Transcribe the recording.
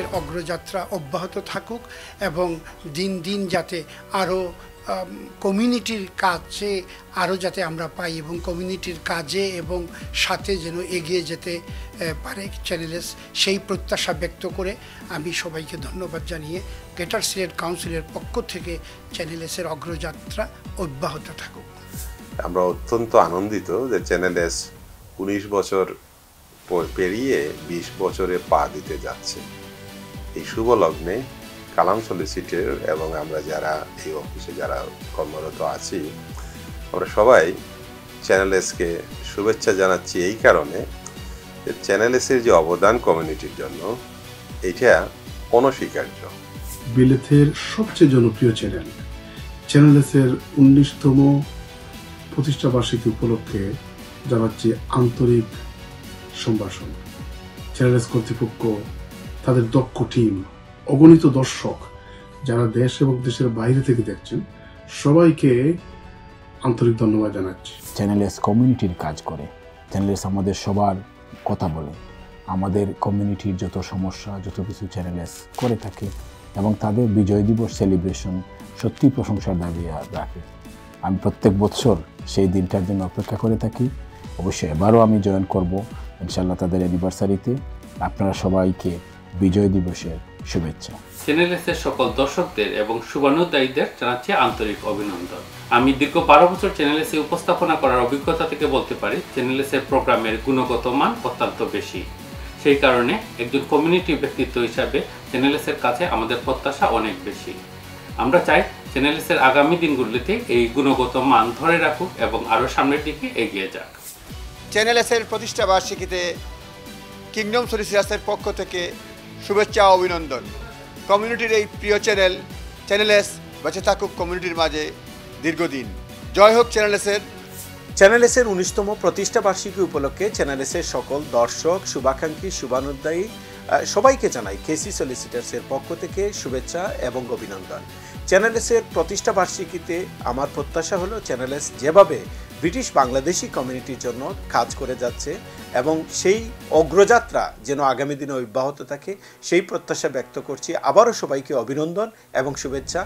চ্যানেলসের অগ্রযাত্রা অব্যাহত থাকুক এবং দিন দিন যাতে আরও কমিউনিটির কাজে আরও যাতে আমরা পাই এবং কমিউনিটির কাজে এবং সাথে যেন এগিয়ে যেতে পারে চ্যানেলেস সেই প্রত্যাশা ব্যক্ত করে আমি সবাইকে ধন্যবাদ জানিয়ে গ্রেটার সিলেট কাউন্সিলের পক্ষ থেকে চ্যানেলেসের অগ্রযাত্রা অব্যাহত থাকুক। আমরা অত্যন্ত আনন্দিত যে চ্যানেল এস উনিশ বছর পেরিয়ে বিশ বছরে পা দিতে যাচ্ছে। এই শুভ লগ্নে কালাম সলিসিটর এবং আমরা যারা এই অফিসে যারা কর্মরত আছি, আমরা সবাই চ্যানেল এসকে শুভেচ্ছা জানাচ্ছি এই কারণে যে চ্যানেল এসের যে অবদান কমিউনিটির জন্য, এটা অনস্বীকার্য। বিলেথের সবচেয়ে জনপ্রিয় চ্যানেল চ্যানেল এসের উনিশতম প্রতিষ্ঠা বার্ষিকী উপলক্ষে জানাচ্ছি আন্তরিক সম্ভাষণ। চ্যানেল এস কর্তৃপক্ষ তাদের দক্ষ টিম, অগণিত দর্শক যারা দেশ এবং দেশের বাইরে থেকে দেখছেন, সবাইকে আন্তরিক ধন্যবাদ জানাচ্ছি। চ্যানেলেস কমিউনিটির কাজ করে। চ্যানেলেস আমাদের সবার কথা বলে। আমাদের কমিউনিটির যত সমস্যা, যত কিছু চ্যানেলেস করে থাকে এবং তাদের বিজয় দিবস সেলিব্রেশন সত্যি প্রশংসার দাবি রাখে। আমি প্রত্যেক বছর সেই দিনটার জন্য অপেক্ষা করে থাকি। অবশ্যই এবারও আমি জয়েন করব। ইনশাল্লাহ তাদের অ্যানিভার্সারিতে আপনারা সবাইকে বিজয় দিবসের শুভেচ্ছা। চ্যানেলেসের সকল দর্শকদের এবং শুভানুদ্দায়ীদের জানাচ্ছি আন্তরিক অভিনন্দন। আমি দীর্ঘ বারো বছর চ্যানেলেসে উপস্থাপনা করার অভিজ্ঞতা থেকে বলতে পারি চ্যানেলেসের প্রোগ্রামের গুণগত মান অত্যন্ত বেশি। সেই কারণে একজন কমিউনিটি ব্যক্তিত্ব হিসাবে চ্যানেলেসের কাছে আমাদের প্রত্যাশা অনেক বেশি। আমরা চাই চ্যানেলেসের আগামী দিনগুলিতে এই গুণগত মান ধরে রাখুক এবং আরও সামনের দিকে এগিয়ে যাক। চ্যানেলেসের প্রতিষ্ঠা বার্ষিকীতে কিংডম সলিসিয়াসের পক্ষ থেকে শুভেচ্ছা ও অভিনন্দন। কমিউনিটির এই প্রিয় চ্যানেল চ্যানেল এস বেঁচে থাকুক কমিউনিটির মাঝে দীর্ঘদিন। জয় হোক চ্যানেল এসের চ্যানেল এসের উনিশতম প্রতিষ্ঠা বার্ষিকী উপলক্ষে চ্যানেল এসের সকল দর্শক, শুভাকাঙ্ক্ষী শুভানুদ্দায়ী সবাইকে জানাই কেসি সলিসিটার্সের পক্ষ থেকে শুভেচ্ছা এবং অভিনন্দন। চ্যানেল এসের প্রতিষ্ঠা বার্ষিকীতে আমার প্রত্যাশা হলো চ্যানেল এস যেভাবে ব্রিটিশ বাংলাদেশি কমিউনিটির জন্য কাজ করে যাচ্ছে এবং সেই অগ্রযাত্রা যেন আগামী দিনে অব্যাহত থাকে, সেই প্রত্যাশা ব্যক্ত করছি। আবারও সবাইকে অভিনন্দন এবং শুভেচ্ছা।